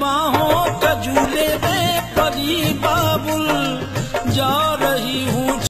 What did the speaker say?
बाहों का झूले में परी बाबुल जा रही हूँ।